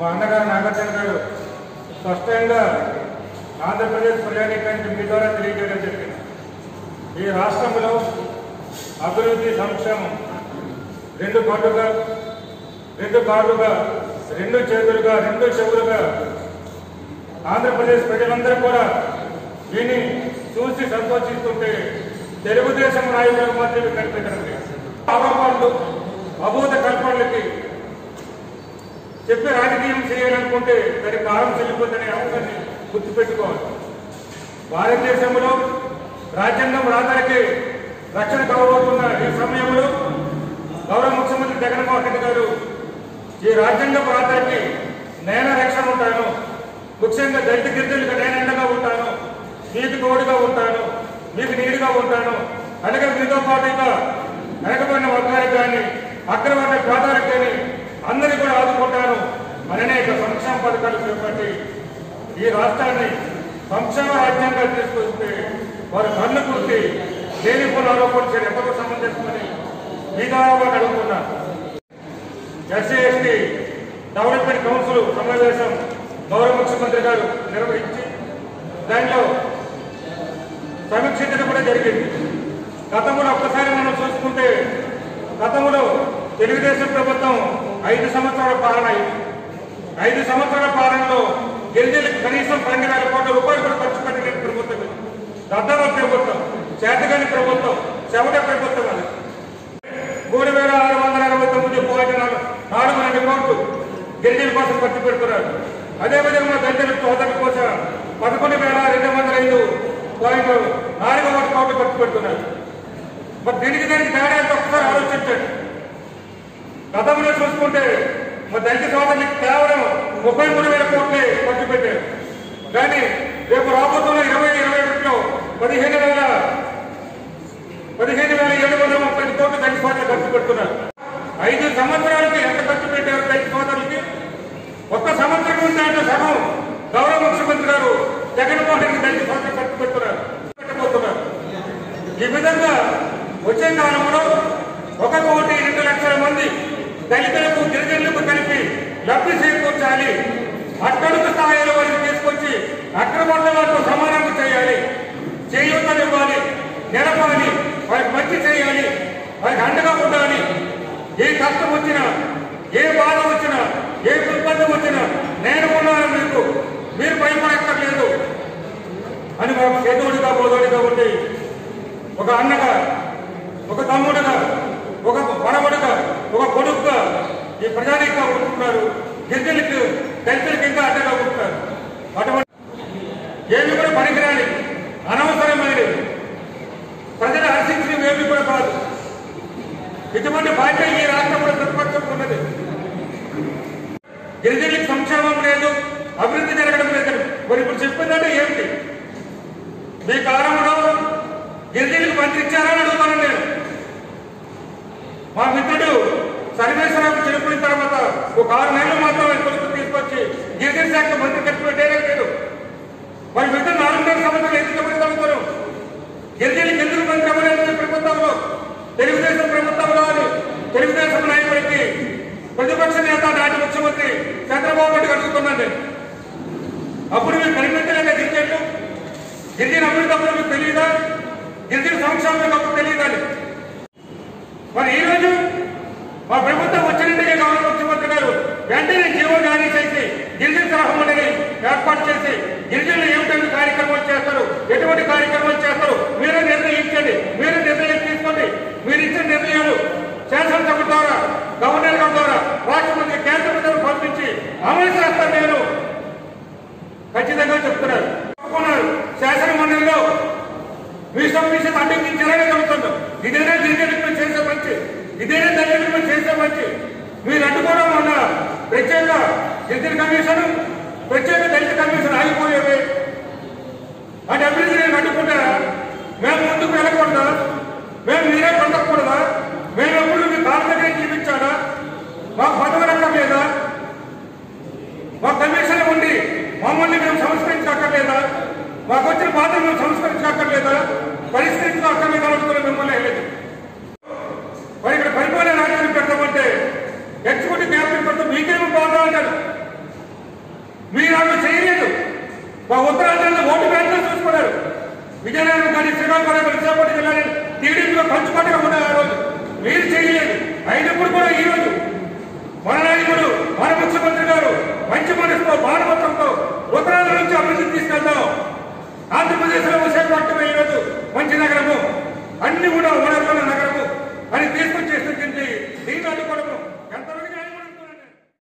మా అండగా ఆంధ్రప్రదేశ్ ప్రజానీకానికి మీ ద్వారా తెలియజేయడం జరిగింది. ఈ రాష్ట్రంలో అభివృద్ధి సంక్షేమం రెండు పాటుగా రెండు కాళ్ళుగా రెండు చేతులుగా రెండు చెవులుగా ఆంధ్రప్రదేశ్ ప్రజలందరూ కూడా దీన్ని చూసి సంతోషిస్తుంటే తెలుగుదేశం నాయకులకు మాత్రమే కనిపించడం లేదు. ఆరోపణలు అబోధ కల్పనలకి చెప్పి రాజకీయం చేయాలనుకుంటే దాని కాలం చెల్లిపోతుందనే అంశాన్ని గుర్తుపెట్టుకోవాలి. భారతదేశంలో రాజ్యాంగం రాతలకి రక్షణ కావబోతున్న ఈ సమయంలో గౌరవ ముఖ్యమంత్రి జగన్మోహన్ రెడ్డి గారు ఈ రాజ్యాంగం రాతలకి నేను రక్షణ ఉంటాను ముఖ్యంగా దళిత గిరిజనులకు నేను ఉంటాను మీకు తోడుగా ఉంటాను మీకు నీడుగా ఉంటాను. అలాగే మీతో పాటుగా వెనకబడిన వర్గాలకు కానీ అక్రమ ప్రాంతాలకు కానీ అందరినీ కూడా ఆదుకుంటాను అని అనేక సంక్షేమ పథకాలు చేపట్టి ఈ రాష్ట్రాన్ని సంక్షేమ రాజ్యంగా తీసుకొస్తే వారు కన్ను కూర్చి లేని పనులు ఆరోపణలు చేయడం ఎంతకు సమంజసమని మీ ద్వారా అడుగుతున్నారు ఎస్సీ ఎస్టీ డెవలప్మెంట్ కౌన్సిల్ సమావేశం గౌరవ ముఖ్యమంత్రి గారు నిర్వహించి దానిలో సమీక్షించడం కూడా జరిగింది. గతంలో ఒక్కసారి మనం చూసుకుంటే గతంలో తెలుగుదేశం ప్రభుత్వం ఐదు సంవత్సరాల పాలన అయింది. ఐదు సంవత్సరాల పాలనలో గిరిజనులకు కనీసం పన్నెండు వేల కోట్ల రూపాయలు కూడా ఖర్చు పెట్టలేని ప్రభుత్వం ఇది. దద్దవ ప్రభుత్వం చేతగాని ప్రభుత్వం చెవట ప్రభుత్వం అది. మూడు వేల ఆరు వందల అరవై తొమ్మిది పాయింట్ నాలుగు నాలుగు రెండు కోట్లు గిరిజనుల కోసం ఖర్చు పెడుతున్నారు. అదేవిధంగా దళితుల సోదరుల కోసం పదకొండు వేల రెండు వందల ఐదు పాయింట్ నాలుగు వందల కోట్లు ఖర్చు పెడుతున్నారు. మరి దీనికి దానికి తేడా ఒకసారి ఆలోచించండి. గతంలో చూసుకుంటే మరి దళిత సోదరులకి కేవలం ముప్పై మూడు వేల కోట్లే ఖర్చు పెట్టారు. కానీ రేపు రాబోతున్న ఇరవై ఇరవై ఒకటిలో పదిహేను వేల పదిహేను వేల ఏడు వందల ముప్పై కోట్లు దళిత సోదరులు ఖర్చు పెడుతున్నారు. ఐదు సంవత్సరాలకి ఎంత ఖర్చు పెట్టారు దళిత సోదరులకి? ఒక్క సంవత్సరం ఉంది అంటే సగం గౌరవ ముఖ్యమంత్రి గారు జగన్మోహన్ రెడ్డి దళిత సోదరులు ఖర్చు పెడుతున్నారు పెట్టబోతున్నారు. ఈ విధంగా వచ్చే కాలంలో ఒక కోటి రెండు లక్షల మంది దళితులకు గిరిజనులకు కలిపి లబ్ధి చేకూర్చాలి. అట్టడుగు స్థాయిలో వారిని తీసుకొచ్చి అక్రమణలతో సమానంగా చేయాలి. చేయూతనివ్వాలి నిలపాలి వారికి మంచి చేయాలి వారికి అండగా ఉండాలి. ఏ కష్టం వచ్చినా ఏ బాధ వచ్చినా ఏ దుర్బంధం వచ్చినా నేను ఉన్నాను మీకు మీరు భయపడక్కర్లేదు అని మాకు చేతుడిగా బోధోడిగా ఉండి ఒక అన్నగా ఒక తమ్ముడుగా ఒక మనవడుగా ఒక కొడుకుగా ఈ ప్రజానీకంగా ఉంటున్నారు గిరిజనులకు దళితులకు ఇంకా అడ్డగా ఉంటున్నారు అటువంటి ఏమి కూడా పనికిరాని అనవసరమైనది. ప్రజలు హర్షించిన ఏమి కూడా కాదు. ఇటువంటి బాధ్యత ఈ రాష్ట్రంలో ప్రతిపక్షం ఉన్నది. గిరిజనులకు సంక్షేమం లేదు అభివృద్ధి జరగడం లేదు. మరి ఇప్పుడు చెప్పిందంటే ఏమిటి? మీ కాలంలో గిరిజనులకు మంత్రి ఇచ్చారని అడుగుతాను నేను. మా మిత్రుడు సర్వేశ్వరరావు చనిపోయిన తర్వాత ఒక ఆరు నెలలు మాత్రమే కొడుకు తీసుకొచ్చి గిరిజన శాఖ మంత్రి ఖర్చు పెట్టేదే లేదు మరి మిత్రుడు నాలుగున్నర సంవత్సరాలు ఎందుకు మంత్రి అవుతారు గిరిజనులకు ఎందుకు మంత్రి అవ్వలేదు ప్రభుత్వంలో తెలుగుదేశం ప్రభుత్వంలో అని తెలుగుదేశం నాయకుడికి ప్రతిపక్ష నేత నాటి ముఖ్యమంత్రి చంద్రబాబు నాయుడు అడుగుతున్నాను అప్పుడు మీరు కనిపించలేక గిరిజనులు? గిరిజన అభివృద్ధి అప్పుడు మీకు తెలియదా గిరిజన సంక్షేమం అప్పుడు తెలియదా మరి ఈ రోజు మా ప్రభుత్వం వచ్చినట్టుగా గౌరవ ముఖ్యమంత్రి గారు వెంటనే జీవో జారీ చేసి గిరిజన సలహా మండలి ఏర్పాటు చేసి గిరిజనులు ఏమిటంటే కార్యక్రమాలు చేస్తారు? ఎటువంటి కార్యక్రమాలు చేస్తారు? మీరే నిర్ణయించండి మీరే నిర్ణయం తీసుకోండి. మీరు ఇచ్చిన నిర్ణయాలు శాసనసభ ద్వారా గవర్నర్ గారి ద్వారా రాష్ట్రపతి కేంద్ర ప్రభుత్వం పంపించి అమలు చేస్తాను నేను ఖచ్చితంగా చెప్తున్నారు ఒప్పుకున్నారు. శాసన మండలిలో మీ సమస్య అంగీకరించారని చెబుతున్నాం ఇదేనా గిరిజనులకు చేసే మంచి. ఇదేనా దళితులకు చేసే మంచి. మీరు అడ్డుకోవడం వల్ల ప్రత్యేక గిరిజన కమిషన్ ప్రత్యేక దళిత కమిషన్ ఆగిపోయేవి అంటే అభివృద్ధి నేను అడ్డుకుంటారా మేము ముందుకు వెళ్ళకూడదా? మేము మీరే పండకూడదా మేము ఎప్పుడు మీ కాళ్ళ దగ్గర చూపించాడా మాకు పదవి అక్కర్లేదా మా కమిషన్ ఉండి మమ్మల్ని మేము సంస్కరించక్కర్లేదా? మాకు వచ్చిన బాధ మేము సంస్కరించక్కర్లేదా? పరిష్కరించక్కర్లేదా అనుకున్న మిమ్మల్ని ఎగ్జిక్యూటివ్ క్యాబినెట్ పెడతాం మీకేమో బాధ అంటారు. మీరు అవి చేయలేదు. మా ఉత్తరాంధ్రలో ఓటు బ్యాంకులు చూసుకున్నారు. విజయనగరం కానీ శ్రీకాకుళం విశాఖపట్నం జిల్లాని టీడీపీలో పంచుకోటగా ఉన్నారు ఆ రోజు. మీరు చేయలేదు. అయినప్పుడు కూడా ఈ రోజు మన నాయకుడు మన ముఖ్యమంత్రి గారు మంచి మనసుతో మానవత్వంతో ఉత్తరాంధ్ర నుంచి అభివృద్ధి తీసుకెళ్తాం ఆంధ్రప్రదేశ్లో విశాఖపట్నం ఈ రోజు మంచి నగరము. అన్ని కూడా వనరుల నగరము. అని తీసుకొచ్చేసి దీన్ని అడ్డుకో